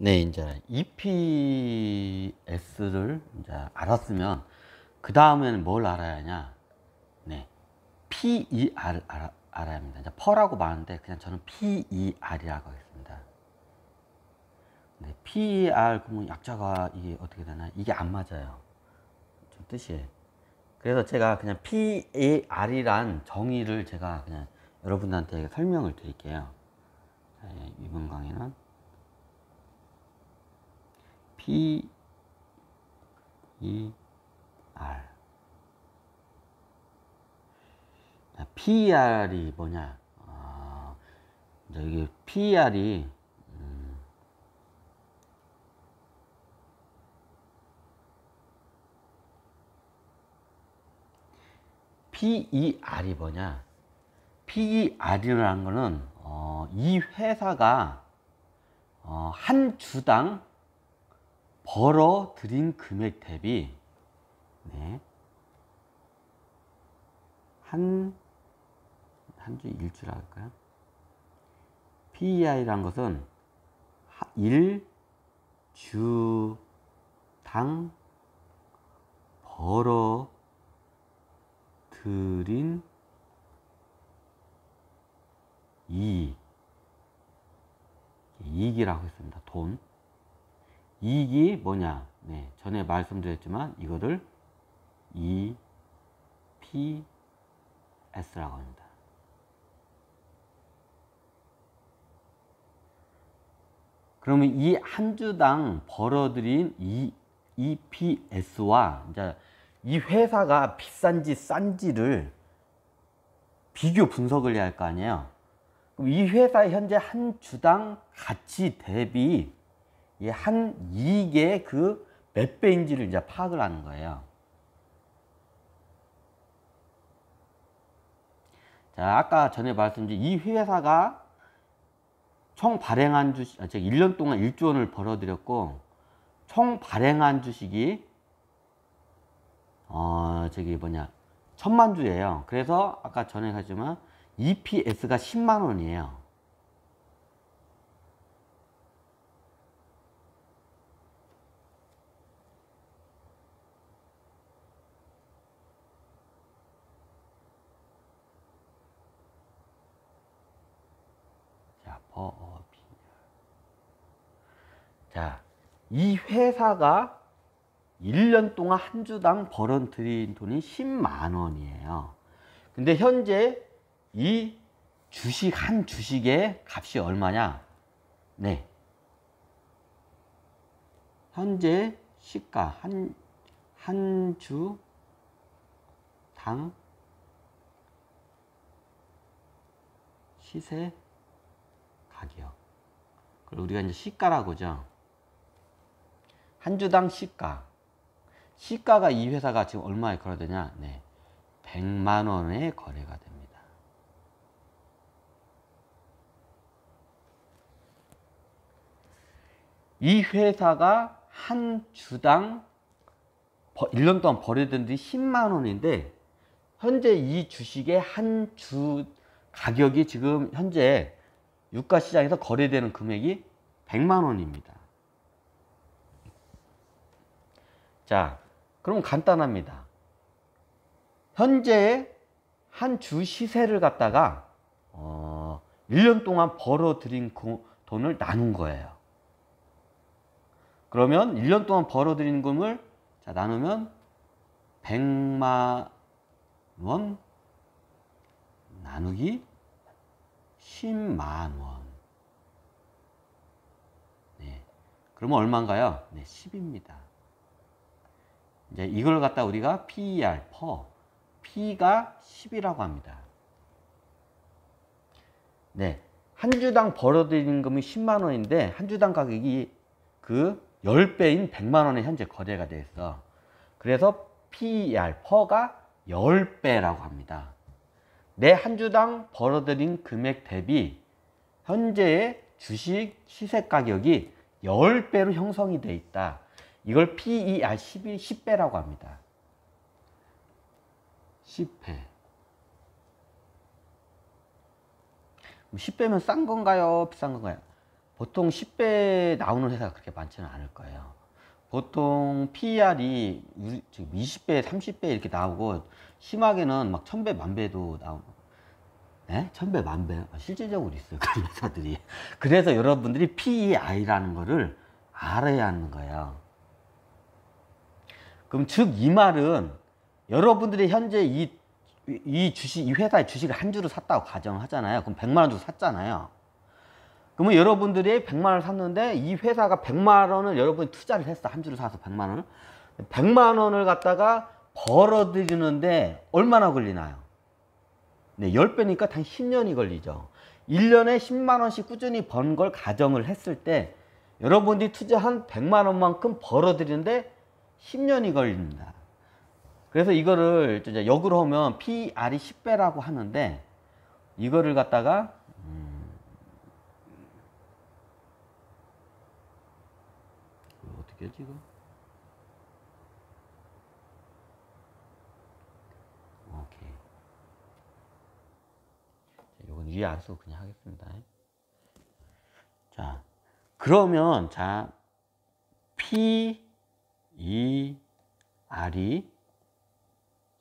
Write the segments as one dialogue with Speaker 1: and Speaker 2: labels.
Speaker 1: 네, 이제 EPS를 이제 알았으면 그 다음에는 뭘 알아야 하냐? 네, PER 알아, 알아야 합니다. 이제 퍼라고 말하는데 그냥 저는 PER이라고 하겠습니다. 네, PER 그러면 약자가 이게 어떻게 되나? 이게 안 맞아요. 좀 뜻이. 그래서 제가 그냥 PER이란 정의를 제가 그냥 여러분들한테 설명을 드릴게요. 네, 이번 강의는 P E R PER이 뭐냐? 아, 이제 이게 PER이 음, PER이 뭐냐? PER이라는 거는 어, 이 회사가 어, 한 주당 벌어 들인 금액 대비 네. 한, 한 주, 일주라 할까요? PEI라는 것은 1주당 벌어 들인 이익. 이익이라고 했습니다. 돈. 이익이 뭐냐? 네, 전에 말씀드렸지만 이거를 EPS라고 합니다. 그러면 이 한 주당 벌어들인 이 EPS와 이제 이 회사가 비싼지 싼지를 비교 분석을 해야 할 거 아니에요. 그럼 이 회사 현재 한 주당 가치 대비 한 이익의 그 몇 배인지를 이제 파악을 하는 거예요. 자, 아까 전에 말씀드린 이 회사가 총 발행한 주식, 아, 즉 1년 동안 1조 원을 벌어들였고, 총 발행한 주식이, 어, 저기 뭐냐, 천만 주예요. 그래서 아까 전에 하지만 EPS가 10만 원이에요. 법이. 자, 이 회사가 1년 동안 한 주당 벌어들인 돈이 10만 원이에요. 근데 현재 이 주식 한 주식의 값이 얼마냐? 네. 현재 시가 한, 한 주 당 시세 가격. 그리고 우리가 이제 시가라고 하죠. 한 주당 시가. 시가가 이 회사가 지금 얼마에 거래되냐? 네. 100만 원에 거래가 됩니다. 이 회사가 한 주당 1년 동안 거래된 지 10만 원인데 현재 이 주식의 한 주 가격이 지금 현재 유가 시장에서 거래되는 금액이 100만 원입니다. 자, 그럼 간단합니다. 현재 한주 시세를 갖다가 어, 1년 동안 벌어들인 돈을 나눈 거예요. 그러면 1년 동안 벌어들인 금을 자, 나누면 100만 원 나누기 10만 원. 네. 그러면 얼마인가요? 네, 10입니다. 이제 이걸 갖다 우리가 PER, 퍼, P가 10이라고 합니다. 네. 한 주당 벌어들인 금이 10만 원인데 한 주당 가격이 그 10배인 100만 원에 현재 거래가 돼 있어. 그래서 PER, 퍼가 10배라고 합니다. 내 한 주당 벌어들인 금액 대비 현재의 주식 시세 가격이 10배로 형성이 돼 있다. 이걸 PER 10이 10배라고 합니다. 10배. 10배면 싼 건가요? 비싼 건가요? 보통 10배 나오는 회사가 그렇게 많지는 않을 거예요. 보통 PER이 20배, 30배 이렇게 나오고 심하게는 막 1000배, 만배도 나오고 네? 1000배, 만배 실질적으로 있어요. 그런 회사들이. 그래서 여러분들이 PEI라는 거를 알아야 하는 거예요. 그럼 즉 이 말은 여러분들이 현재 이, 이 주식, 이 회사의 주식을 한 주를 샀다고 가정하잖아요. 그럼 100만 원 주고 샀잖아요. 그러면 여러분들이 100만 원을 샀는데 이 회사가 100만 원을 여러분이 투자를 했어. 한 주를 사서 100만 원을. 100만 원을 갖다가 벌어들이는데 얼마나 걸리나요? 네, 10배니까 단 10년이 걸리죠. 1년에 10만 원씩 꾸준히 번 걸 가정을 했을 때 여러분들이 투자한 100만 원만큼 벌어들이는데 10년이 걸립니다. 그래서 이거를 역으로 하면 PR이 10배라고 하는데 이거를 갖다가 음, 어떻게? 오케이. 이건 위에 안 쓰고 그냥 하겠습니다. 자, 그러면 자 P E R이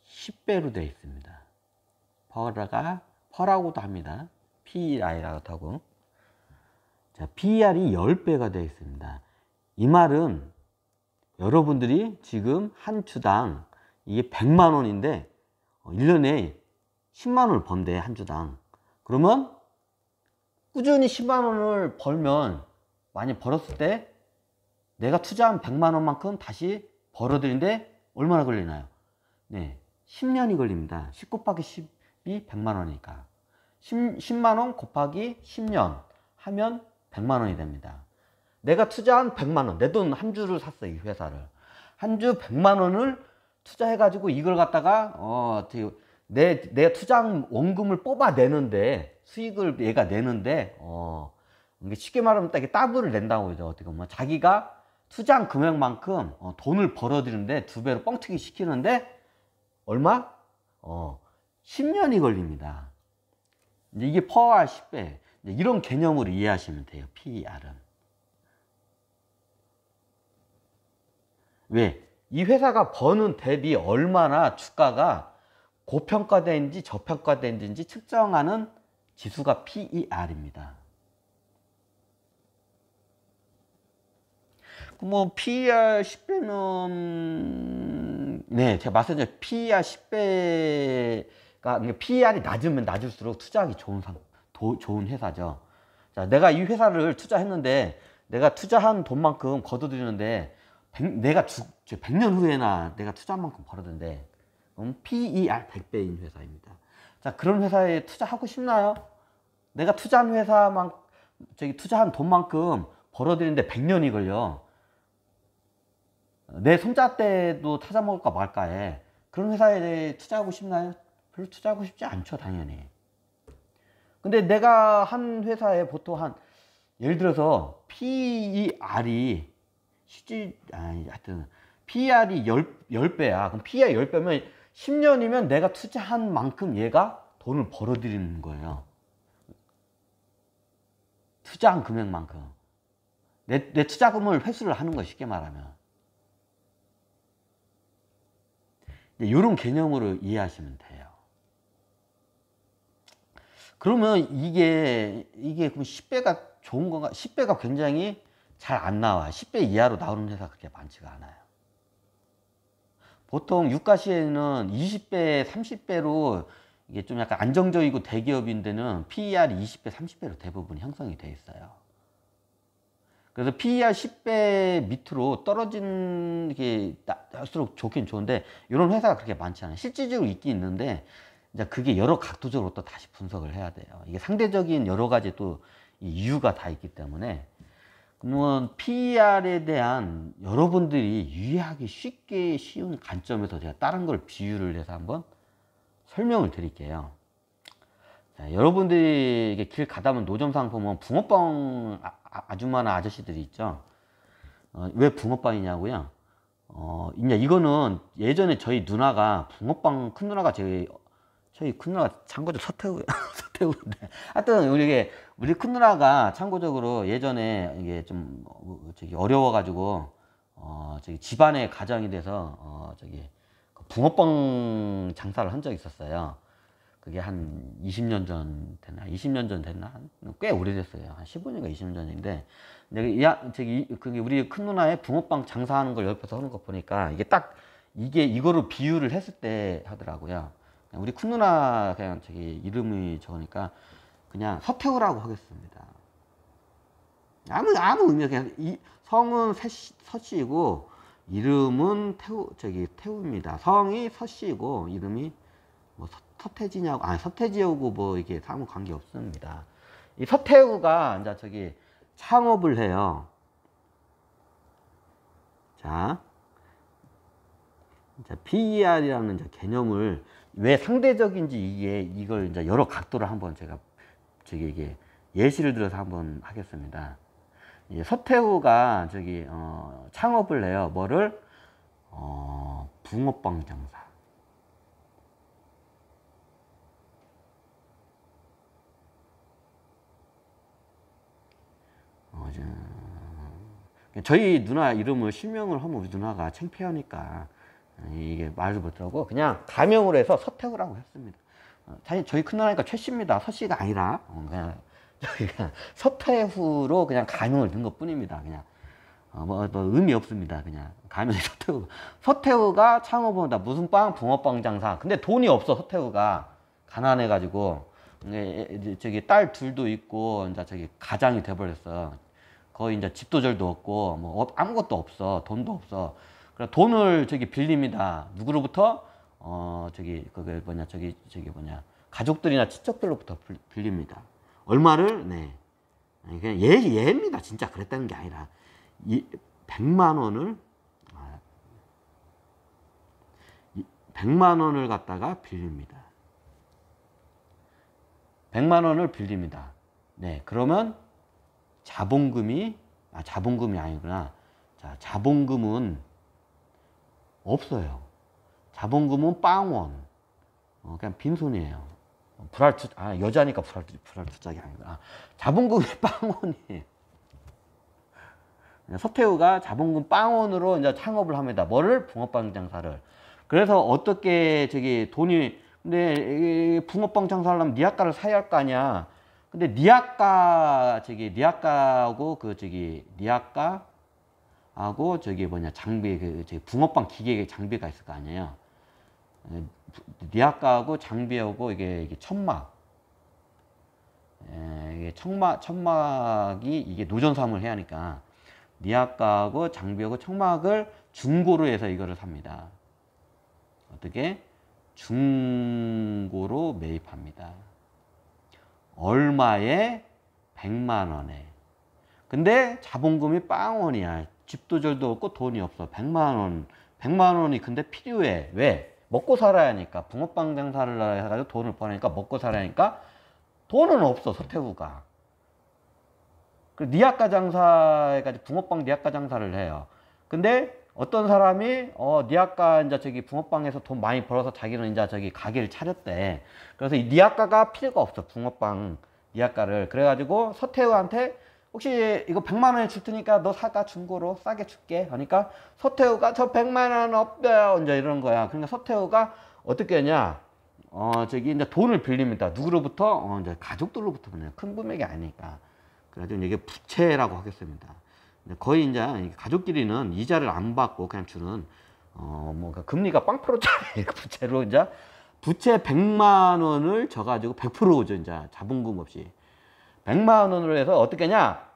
Speaker 1: 10배로 되어 있습니다. 퍼라가 퍼라고도 합니다. PER이라고도 하고 자, PER이 10배가 되어 있습니다. 이 말은 여러분들이 지금 한 주당 이게 100만 원인데 1년에 어, 10만 원을 번대 한 주당. 그러면 꾸준히 10만 원을 벌면 많이 벌었을 때 내가 투자한 100만 원만큼 다시 벌어들인데 얼마나 걸리나요? 네. 10년이 걸립니다. 10 곱하기 10이 100만 원이니까. 10, 만원 곱하기 10년 하면 100만 원이 됩니다. 내가 투자한 100만 원, 내 돈 한 주를 샀어, 이 회사를. 한 주 100만 원을 투자해가지고 이걸 갖다가, 어, 내, 내가 투자한 원금을 뽑아내는데, 수익을 얘가 내는데, 어, 쉽게 말하면 딱 따블을 낸다고 그죠. 어떻게 보면. 자기가 투자한 금액만큼 어, 돈을 벌어들이는데 두 배로 뻥튀기 시키는데 얼마? 어, 10년이 걸립니다. 이게 퍼와 10배. 이런 개념으로 이해하시면 돼요. PER은. 왜? 이 회사가 버는 대비 얼마나 주가가 고평가된지 저평가된지 측정하는 지수가 PER입니다. 뭐 PER 10배면 네 제가 말씀드린 PER 10배가 PER이 낮으면 낮을수록 투자하기 좋은 상, 도, 좋은 회사죠. 자 내가 이 회사를 투자했는데 내가 투자한 돈만큼 거둬들이는데 100, 내가 주, 100년 후에나 내가 투자한 만큼 벌어든데 그럼 PER 100배인 회사입니다. 자 그런 회사에 투자하고 싶나요? 내가 투자한 회사만 저기 투자한 돈만큼 벌어들이는데 100년이 걸려. 내 손자 때도 타자 먹을까 말까에 그런 회사에 투자하고 싶나요? 별로 투자하고 싶지 않죠, 당연히. 근데 내가 한 회사에 보통 한 예를 들어서 PER이 실질 아니 하여튼 PER이 10, 10 배야. 그럼 PER 10배면 10년이면 내가 투자한 만큼 얘가 돈을 벌어들이는 거예요. 투자한 금액만큼. 내, 내 투자금을 회수를 하는 거 쉽게 말하면. 이런 개념으로 이해하시면 돼요. 그러면 이게, 이게 그럼 10배가 좋은 건가? 10배가 굉장히 잘 안 나와. 10배 이하로 나오는 회사 그렇게 많지가 않아요. 보통 유가 시에는 20배, 30배로 이게 좀 약간 안정적이고 대기업인데는 PER이 20배, 30배로 대부분 형성이 돼 있어요. 그래서 PER 10배 밑으로 떨어진 게 할수록 좋긴 좋은데 이런 회사가 그렇게 많지 않아요. 실질적으로 있긴 있는데 이제 그게 여러 각도적으로 또 다시 분석을 해야 돼요. 이게 상대적인 여러 가지 또 이유가 다 있기 때문에 그러면 PER에 대한 여러분들이 이해하기 쉽게 쉬운 관점에서 제가 다른 걸 비유를 해서 한번 설명을 드릴게요. 자, 여러분들이 길 가다 보면 노점상 보면 붕어빵 아, 아줌마나 아저씨들이 있죠. 어, 왜 붕어빵이냐고요? 어, 이제 이거는 예전에 저희 누나가 붕어빵 큰 누나가 제 저희 큰 누나가 참고로 서태우 서 태우인데 하여튼 우리 우리 큰 누나가 참고적으로 예전에 이게 좀 어, 저기 어려워가지고 어 저기 집안의 가장이 돼서 어 저기 그 붕어빵 장사를 한 적이 있었어요. 그게 한 20년 전 됐나? 20년 전 됐나? 한- 꽤 오래됐어요. 한 15년인가 20년 전인데, 내가 야, 저기, 그게 우리 큰 누나의 붕어빵 장사하는 걸 옆에서 하는 거 보니까 이게 딱 이게 이거로 비유를 했을 때 하더라고요. 우리 큰 누나 그냥 저기 이름이 적으니까 그냥 서태우라고 하겠습니다. 아무 아무 의미 그냥 이 성은 서씨, 서씨이고 이름은 태우 저기 태우입니다. 성이 서씨이고 이름이 뭐 서, 서태지냐고 아니 서태지하고 뭐 이게 아무 관계 없습니다. 이 서태우가 이제 저기 창업을 해요. 자, 자 PER이라는 이제 개념을 왜 상대적인지 이게 이걸 이제 여러 각도로 한번 제가 저기 이게 예시를 들어서 한번 하겠습니다. 이 서태후가 저기 어, 창업을 해요. 뭐를 어, 붕어빵 장사. 어, 저, 저희 누나 이름을 실명을 하면 우리 누나가 창피하니까 이게 말을 못하고 그냥 가명으로 해서 서태후라고 했습니다. 어, 사실 저희 큰 누나니까 최씨입니다. 서씨가 아니라 어, 그냥 저희가 서태후로 그냥 가명을 넣은 것 뿐입니다. 그냥 어, 뭐, 뭐 의미 없습니다. 그냥 가명이 서태후. 서태후가 창업한다. 무슨 빵? 붕어빵 장사. 근데 돈이 없어 서태후가 가난해가지고 이게 이제 저기 딸 둘도 있고 이제 저기 가장이 돼버렸어. 거의 이제 집도 절도 없고 뭐 어- 아무것도 없어. 돈도 없어. 그래 돈을 저기 빌립니다. 누구로부터? 어 저기 그게 뭐냐 저기 저기 뭐냐 가족들이나 친척들로부터 빌- 빌립니다. 얼마를? 네. 그냥 예, 예입니다. 진짜 그랬다는 게 아니라. 이 100만 원을, 아, 이 100만 원을 갖다가 빌립니다. 100만 원을 빌립니다. 네. 그러면 자본금이, 아, 자본금이 아니구나. 자, 자본금은 없어요. 자본금은 빵원. 어, 그냥 빈손이에요. 불알 투, 아, 여자니까 불알, 투- 불알 투자기 아니구나. 아, 자본금이 빵원이에요. 서태후가 자본금 빵원으로 이제 창업을 합니다. 뭐를? 붕어빵 장사를. 그래서 어떻게 저기 돈이, 근데 이 붕어빵 장사를 하면 니아가를 사야 할 거 아니야. 근데 니아가, 저기, 니아가하고 그 저기, 니아가 하고 저기 뭐냐, 장비, 그, 저기 붕어빵 기계 장비가 있을 거 아니에요. 니아가하고 장비하고 이게, 이게 천막. 에, 이게 천막, 천막이 이게 노전삼을 해야 하니까 니아가하고 장비하고 천막을 중고로 해서 이거를 삽니다. 어떻게? 중고로 매입합니다. 얼마에? 100만 원에. 근데 자본금이 빵원이야. 집도 절도 없고 돈이 없어. 100만 원. 100만 원이 근데 필요해. 왜? 먹고 살아야 하니까. 붕어빵 장사를 해가지고 돈을 버니까 먹고 살아야 하니까 돈은 없어, 서태후가. 그 니아가 장사해가지고 붕어빵 니아가 장사를 해요. 근데 어떤 사람이 어 니아가 이제 저기 붕어빵에서 돈 많이 벌어서 자기는 이제 저기 가게를 차렸대. 그래서 이 니아가가 필요가 없어 붕어빵 니아가를. 그래가지고 서태후한테 혹시 이거 100만 원에 줄 테니까 너 사가 중고로 싸게 줄게. 하니까 서태후가 저 100만 원 없대요. 이제 이런 거야. 그러니까 서태후가 어떻게 하냐? 어 저기 이제 돈을 빌립니다. 누구로부터? 어 이제 가족들로부터 그냥 큰 금액이 아니니까. 그래가지고 이게 부채라고 하겠습니다. 거의 이제 가족끼리는 이자를 안 받고 그냥 주는 어 뭐 금리가 빵프로짜리 부채로 이제 부채 100만 원을 져가지고 100%죠 이제 자본금 없이 100만 원으로 해서 어떻게 하냐?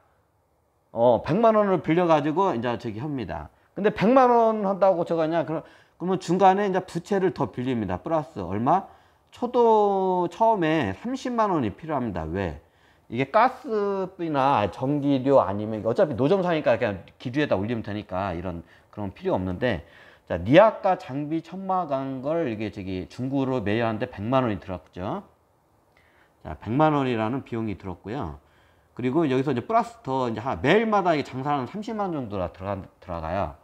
Speaker 1: 어 100만 원을 빌려가지고 이제 저기 합니다. 근데 100만 원 한다고 저거 하냐? 그럼 그러면 중간에 이제 부채를 더 빌립니다. 플러스 얼마? 초도 처음에 30만 원이 필요합니다. 왜? 이게 가스비나 전기료 아니면 어차피 노점사니까 그냥 기주에다 올리면 되니까 이런 그런 필요 없는데 자 니아가 장비 천막한 걸 이게 저기 중고로 매여하는데 100만 원이 들었죠. 자 100만 원이라는 비용이 들었고요. 그리고 여기서 이제 플러스 더 이제 한- 매일마다 이게 장사하는 30만 원 정도가 들어가 들어가요.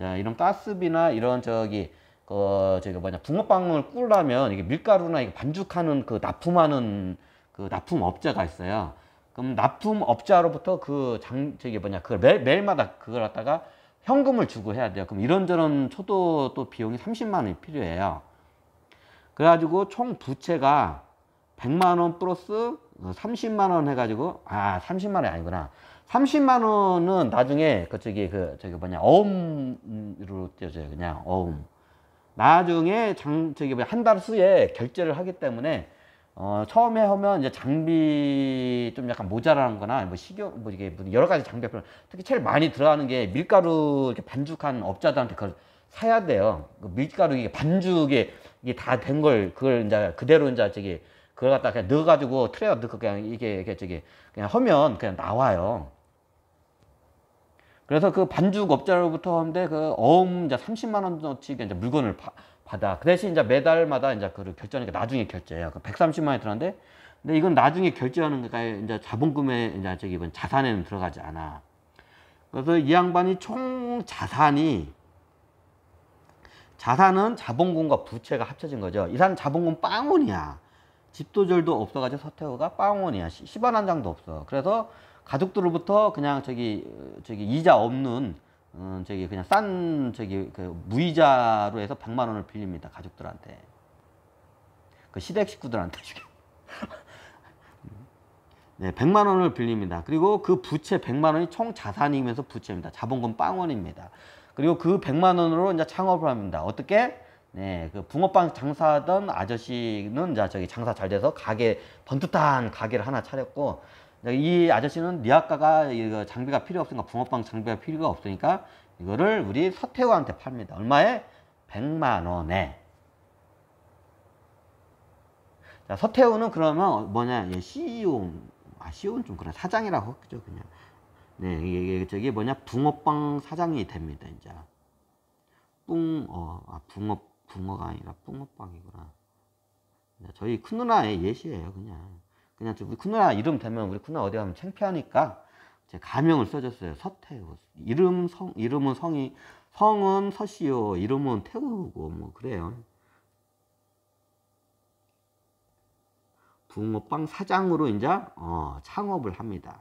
Speaker 1: 자 이런 가스비나 이런 저기 그 저기 뭐냐 붕어빵을 꿀려면 이게 밀가루나 이게 반죽하는 그 납품하는 그 납품 업자가 있어요. 그럼 납품 업자로부터 그 장 저기 뭐냐 그 매, 매일마다 그걸 갖다가 현금을 주고 해야 돼요. 그럼 이런저런 초도 또 비용이 30만 원이 필요해요. 그래가지고 총 부채가 100만 원 플러스 30만 원 해가지고 아 30만 원이 아니구나. 30만 원은 나중에 그 저기 그 저기 뭐냐 어음으로 떼어져요. 그냥 어음. 나중에 장 저기 한 달 후에 결제를 하기 때문에 어 처음에 하면 이제 장비 좀 약간 모자라는 거나 뭐 식용 뭐 이게 뭐 여러 가지 장비 특히 제일 많이 들어가는 게 밀가루 이렇게 반죽한 업자들한테 그걸 사야 돼요. 그 밀가루 이게 반죽에 이게 다 된 걸 그걸 이제 그대로 이제 저기 그걸 갖다 그냥 넣어가지고 트레에 넣고 그냥 이게 이게 저기 그냥 하면 그냥 나와요. 그래서 그 반죽 업자로부터 하는데 그 어음 이제 30만 원어치 이제 물건을 파, 받아. 그 대신 이제 매달마다 이제 그를 결제하니까 나중에 결제해요. 그 130만 원이 들었는데 근데 이건 나중에 결제하는 거니까 이제 자본금에 이제 저기 뭐 자산에는 들어가지 않아. 그래서 이 양반이 총 자산이 자산은 자본금과 부채가 합쳐진 거죠. 이 사람 자본금 빵원이야. 집도절도 없어가지고 서태후가 빵원이야. 10원 한 장도 없어. 그래서 가족들로부터 그냥 저기 저기 이자 없는 음, 저기 그냥 싼 저기 그 무이자로 해서 100만 원을 빌립니다. 가족들한테. 그 시댁 식구들한테 네, 100만 원을 빌립니다. 그리고 그 부채 100만 원이 총 자산이면서 부채입니다. 자본금 빵원입니다. 그리고 그 100만 원으로 이제 창업을 합니다. 어떻게? 네, 그 붕어빵 장사하던 아저씨는 이제 저기 장사 잘 돼서 가게 번듯한 가게를 하나 차렸고 이 아저씨는 니아까가 이거 장비가 필요 없으니까 붕어빵 장비가 필요가 없으니까 이거를 우리 서태후한테 팝니다. 얼마에? 100만 원에. 자, 서태후는 그러면 뭐냐? 예, CEO. 아, CEO는 좀 그래. 사장이라고 하죠, 그냥. 네, 이게 저기 뭐냐? 붕어빵 사장이 됩니다, 이제. 뿡, 어, 아, 붕어, 붕어가 아니라 붕어빵이구나. 저희 큰 누나의 예시예요, 그냥. 그냥 우리 큰누나 이름 되면 우리 큰누나 어디 가면 창피하니까 제 가명을 써줬어요. 서태우. 이름 성 이름은 성이 성은 서시오. 이름은 태우고 뭐 그래요. 붕어빵 사장으로 이제 어, 창업을 합니다.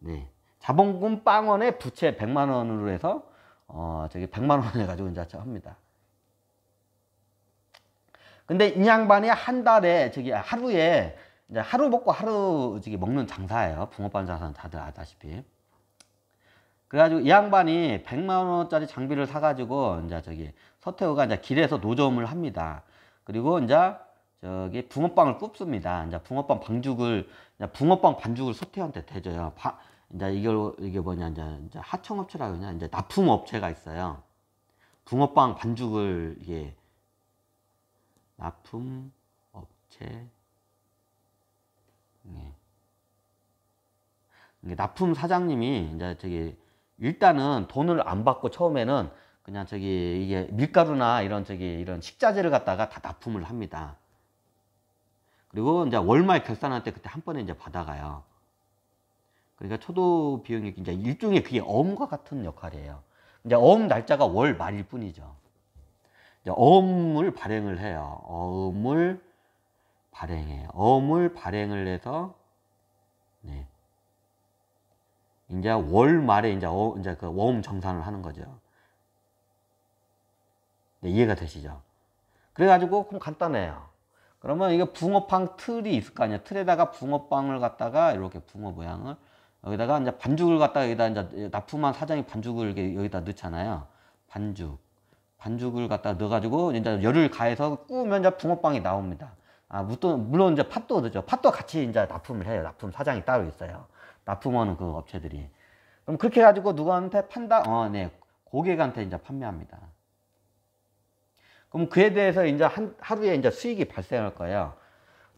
Speaker 1: 네. 자본금 빵원에 부채 100만 원으로 해서 어, 저기 100만 원 해가지고 이제 합니다. 근데 이 양반이 한 달에 저기 하루에 이제 하루 먹고 하루 저기 먹는 장사예요. 붕어빵 장사는 다들 아다시피. 그래가지고 이 양반이 100만 원짜리 장비를 사가지고 이제 저기 서태후가 이제 길에서 노점을 합니다. 그리고 이제 저기 붕어빵을 굽습니다. 이제 붕어빵 반죽을 붕어빵 반죽을 서태후한테 대줘요. 바, 이제 이걸 이게 뭐냐 이제, 이제 하청업체라고 하냐 이제 납품업체가 있어요. 붕어빵 반죽을 이게 납품 업체 네. 납품 사장님이 이제 저기 일단은 돈을 안 받고 처음에는 그냥 저기 이게 밀가루나 이런 저기 이런 식자재를 갖다가 다 납품을 합니다. 그리고 이제 월말 결산할 때 그때 한 번에 이제 받아가요. 그러니까 초도 비용이 이제 일종의 그게 어음과 같은 역할이에요. 이제 어음 날짜가 월 말일 뿐이죠. 어음을 발행을 해요. 어음을 발행해. 어음을 발행을 해서 네. 이제 월 말에 이제 어, 이제 그 어음 정산을 하는 거죠. 네, 이해가 되시죠? 그래가지고 그럼 간단해요. 그러면 이게 붕어빵 틀이 있을 거 아니야. 틀에다가 붕어빵을 갖다가 이렇게 붕어 모양을 여기다가 이제 반죽을 갖다가 여기다 이제 납품한 사장이 반죽을 여기다 넣잖아요. 반죽. 반죽을 갖다 넣어가지고 이제 열을 가해서 구우면 이제 붕어빵이 나옵니다. 아, 물론 이제 팥도 넣죠. 팥도 같이 이제 납품을 해요. 납품 사장이 따로 있어요. 납품하는 그 업체들이. 그럼 그렇게 해가지고 누구한테 판다? 어, 네. 고객한테 이제 판매합니다. 그럼 그에 대해서 이제 한, 하루에 이제 수익이 발생할 거예요.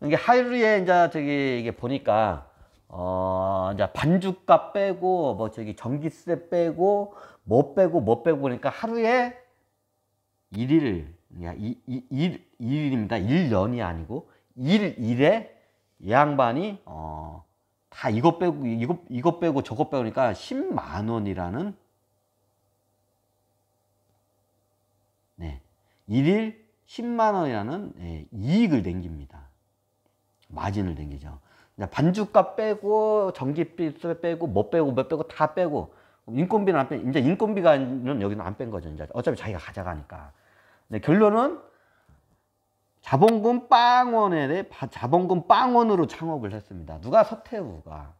Speaker 1: 이게 하루에 이제 저기 이게 보니까 어, 이제 반죽값 빼고 뭐 저기 전기세 빼고 뭐 빼고 뭐 빼고 보니까 하루에 1일, 야, 1, 1, 1일입니다. 1년이 아니고 1, 일에 이 양반이 어, 다 이것 빼고 이것 이것 빼고 저것 빼니까 10만 원이라는 일일 10만 원이라는 예, 이익을 남깁니다. 마진을 남기죠. 반주값 빼고 전기비 빼고 뭐 빼고 뭐 빼고 다 빼고 인건비는 안 빼. 이제 인건비가 여기는 안 뺀 거죠. 이제 어차피 자기가 가져가니까. 근데 결론은 자본금 빵원에 자본금 빵원으로 창업을 했습니다. 누가 서태후가.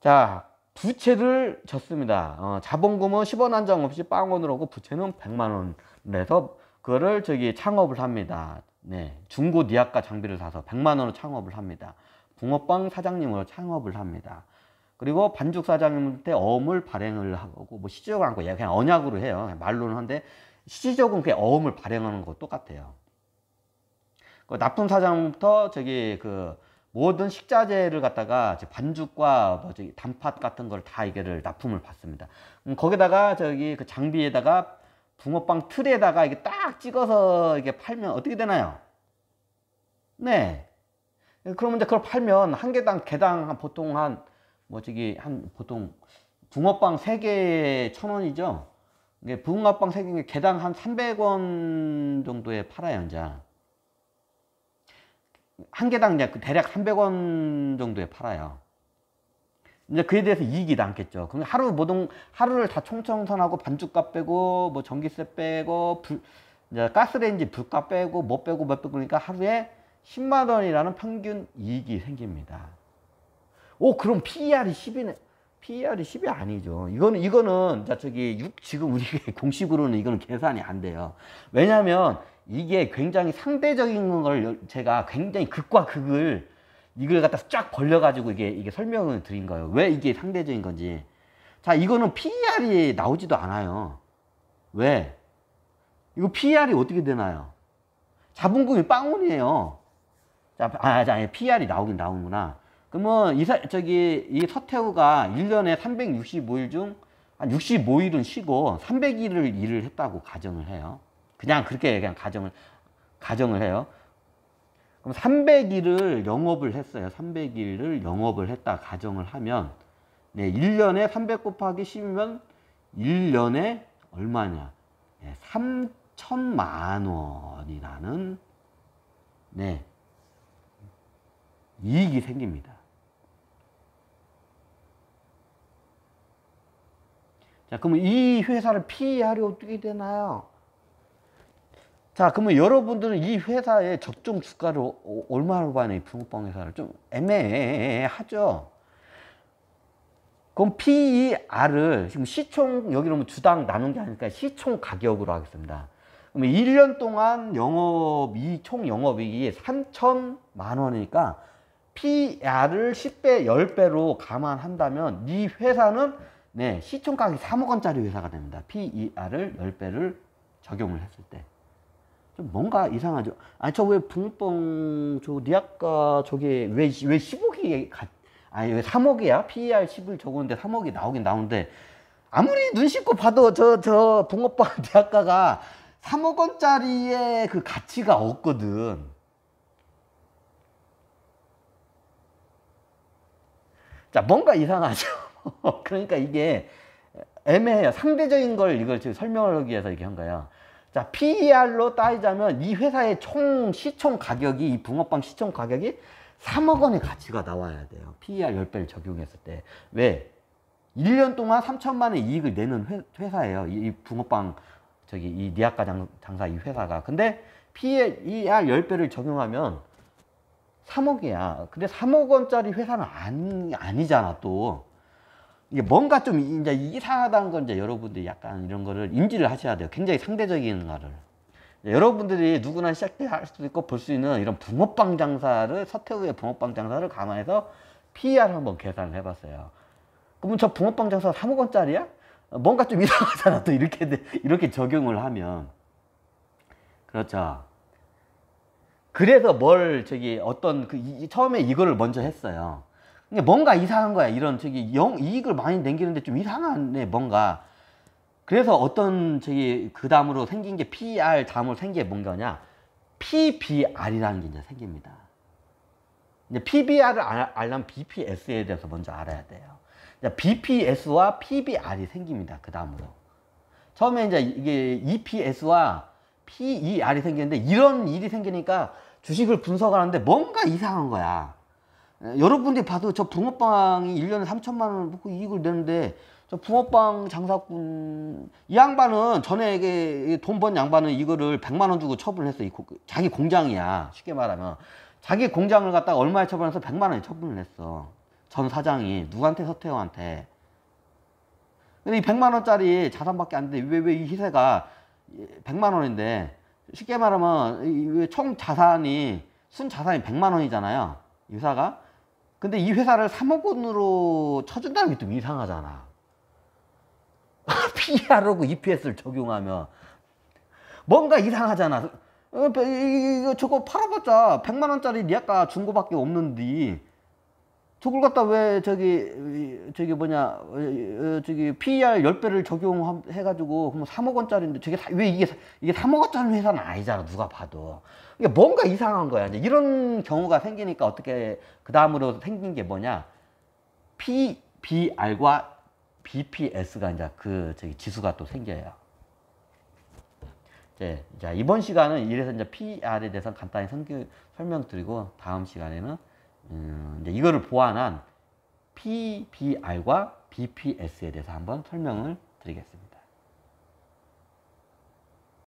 Speaker 1: 자, 부채를 졌습니다. 어, 자본금은 10원 한 장 없이 빵원으로 하고 부채는 100만 원 내서 그거를 저기 창업을 합니다. 네, 중고 니아카 장비를 사서 100만 원으로 창업을 합니다. 붕어빵 사장님으로 창업을 합니다. 그리고 반죽 사장님한테 어음을 발행을 하고 뭐 시적을 않고 그냥 언약으로 해요. 말로는 한데 시적은 그냥 어음을 발행하는 거 똑같아요. 그 납품 사장부터 저기 그 모든 식자재를 갖다가 반죽과 뭐 저기 단팥 같은 걸 다 이게를 납품을 받습니다. 음, 거기다가 저기 그 장비에다가 붕어빵 틀에다가 이게 딱 찍어서 이게 팔면 어떻게 되나요? 네. 그러면 이제 그걸 팔면 한 개당 개당 한 보통 한 뭐 저기 한 보통 붕어빵 3개에 천 원이죠. 이게 붕어빵 3개 개당 한 300원 정도에 팔아요, 이제. 한 개당 이제 그 대략 300원 정도에 팔아요. 이제 그에 대해서 이익이 남겠죠. 그럼 하루 모든 하루를 다 총청산하고 반죽값 빼고 뭐 전기세 빼고 불 이제 가스레인지 불값 빼고 뭐 빼고 뭐 빼고 그러니까 하루에 10만 원이라는 평균 이익이 생깁니다. 오 그럼 PER이 10이네. PER이 10이 아니죠. 이거는 이거는 자 저기 6 지금 우리 공식으로는 이거는 계산이 안 돼요. 왜냐하면 이게 굉장히 상대적인 걸 제가 굉장히 극과 극을 이걸 갖다 쫙 벌려가지고 이게, 이게 설명을 드린 거예요. 왜 이게 상대적인 건지. 자, 이거는 PER이 나오지도 않아요. 왜? 이거 PER이 어떻게 되나요? 자본금이 빵원이에요. 자, 아, 자, PER이 나오긴 나오는구나. 그러면 이, 사, 저기, 이 서태후가 1년에 365일 중 한 65일은 쉬고 300일을 일을 했다고 가정을 해요. 그냥 그렇게 그냥 가정을, 가정을 해요. 그럼 300일을 영업을 했어요. 300일을 영업을 했다 가정을 하면 네, 1년에 300 곱하기 10이면 1년에 얼마냐? 네, 3천만 원이라는 네, 이익이 생깁니다. 자, 그러면 이 회사를 피하려 어떻게 되나요? 자, 그러면 여러분들은 이 회사의 적정 주가를 얼마로 봐야 붕어빵 회사를 좀 애매하죠. 그럼 PER을 지금 시총 여기로 주당 나눈 게 아니니까 시총 가격으로 하겠습니다. 그러면 1년 동안 영업이 총 영업이익이 3천만 원이니까 PER을 10배, 10배로 감안한다면 이 회사는 네, 시총 가격이 3억 원짜리 회사가 됩니다. PER을 10배를 적용을 했을 때. 좀 뭔가 이상하죠. 아니 저왜 붕뽕 저 니아까 저게 왜 왜 10억이 가, 아니 왜 3억이야? PER 10을 적었는데 3억이 나오긴 나오는데 아무리 눈 씻고 봐도 저 저 붕어빵 니아까가 3억 원짜리의 그 가치가 없거든. 자 뭔가 이상하죠. 그러니까 이게 애매해요. 상대적인 걸 이걸 지금 설명을 하기 위해서 이렇게 한 거예요. 자, PER로 따지자면 이 회사의 총 시총 가격이, 이 붕어빵 시총 가격이 3억 원의 가치가 나와야 돼요. PER 10배를 적용했을 때. 왜? 1년 동안 3천만 원의 이익을 내는 회, 사예요 이, 이, 붕어빵, 저기, 이 니아까 장, 장사 이 회사가. 근데 PER 10배를 적용하면 3억이야. 근데 3억 원짜리 회사는 아니, 아니잖아, 또. 이게 뭔가 좀 이제 이상하다는 건 이제 여러분들이 약간 이런 거를 인지를 하셔야 돼요. 굉장히 상대적인 거를. 여러분들이 누구나 시작할 수도 있고 볼 수 있는 이런 붕어빵 장사를 서태후의 붕어빵 장사를 감안해서 PER 한번 계산을 해봤어요. 그러면 저 붕어빵 장사 3억 원짜리야? 뭔가 좀 이상하잖아. 또 이렇게 이렇게 적용을 하면 그렇죠. 그래서 뭘 저기 어떤 그 이, 처음에 이거를 먼저 했어요. 뭔가 이상한 거야. 이런 저기 영 이익을 많이 남기는데 좀 이상하네 뭔가. 그래서 어떤 저기 그 다음으로 생긴 게 PER 다음으로 생긴 게 뭔가냐? PBR이라는 게 이제 생깁니다. 이제 PBR을 알려면 BPS에 대해서 먼저 알아야 돼요. BPS와 PBR이 생깁니다. 그 다음으로. 처음에 이제 이게 EPS와 PER이 생기는데 이런 일이 생기니까 주식을 분석하는데 뭔가 이상한 거야. 에, 여러분들이 봐도 저 붕어빵이 1년에 3천만 원을 먹고 이익을 내는데 저 붕어빵 장사꾼 이 양반은 전에 돈번 양반은 이거를 100만 원 주고 처분을 했어. 이 고- 자기 공장이야. 쉽게 말하면 자기 공장을 갖다가 얼마에 처분해서 100만 원에 처분을 했어. 전 사장이 누구한테 서태웅한테. 근데 이 100만 원짜리 자산밖에 안 돼. 왜왜 이 희세가 100만 원인데 쉽게 말하면 이- 이총 자산이 순 자산이 100만 원이잖아요. 이 회사가. 근데 이 회사를 3억 원으로 쳐준다는 게 좀 이상하잖아. PR하고 EPS를 적용하면 뭔가 이상하잖아. 어, 이거 저거 팔아봤자 100만 원짜리 리아가 준 거밖에 없는데 저걸 갖다 왜 저기 이- 저기 뭐냐 어, 어, 저기 PER 10배를 적용해 가지고 그럼 3억 원짜리인데 저게 사- 왜 이게 사- 이게 3억 원짜리 회사는 아니잖아 누가 봐도. 이게 뭔가 이상한 거야. 이제 이런 경우가 생기니까 어떻게 그 다음으로 생긴 게 뭐냐? PBR과 BPS가 이제 그 저기 지수가 또 생겨요. 이제 자, 이번 시간은 이래서 이제 PR에 대해서 간단히 설명드리고 다음 시간에는 음, 이거를 보완한 PBR과 BPS에 대해서 한번 설명을 드리겠습니다.